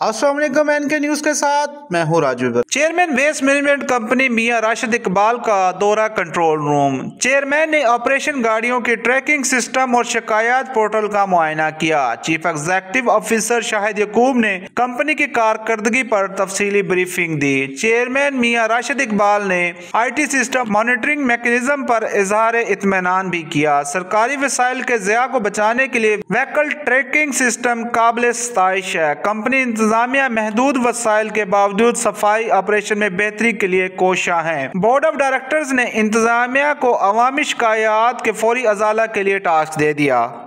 Aslam N के news के साथ, मैं हूँ Raju chairman waste management company Mian Rashid Iqbal का दौरा कंट्रोल रूम चेयरमैन ने ऑपरेशन गाड़ियों के ट्रैकिंग सिस्टम और शिकायत पोर्टल का मुआयना किया। Chief executive officer Shahid Yaqoob ने कंपनी की कारकर्दगी पर तफसीली ब्रीफिंग दी। चेयरमैन मियाँ राशिद इकबाल ने I T system monitoring mechanism पर इजहार इतमान भी किया। सरकारी वसाइल के जया को बचाने के लिए व्हीकल ट्रैकिंग सिस्टम काबिल सताइश है। कंपनी इंतजामिया महदूद वसाइल के बावजूद सफ़ाई ऑपरेशन में बेहतरी के लिए कोशा है। बोर्ड ऑफ़ डायरेक्टर्स ने इंतजामिया को अवामी शिकायात के फौरी अजाला के लिए टास्क दे दिया।